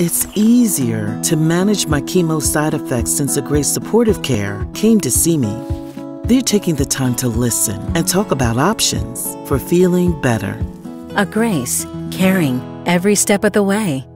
It's easier to manage my chemo side effects since Agrace Supportive Care came to see me. They're taking the time to listen and talk about options for feeling better. Agrace, caring every step of the way.